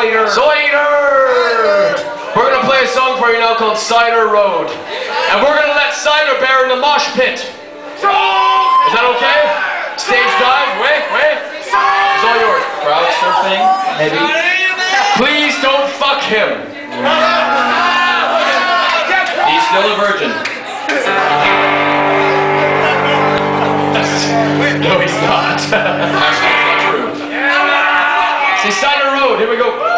Cider. Cider. We're gonna play a song for you now called Cider Road, and we're gonna let Cider bear in the mosh pit. Is that okay? Stage dive. Wait, wait. It's all yours. Crowd surfing. Maybe. Please don't fuck him. He's still a virgin. No, he's not. Actually, it's not true. See, Cider Road. Here we go.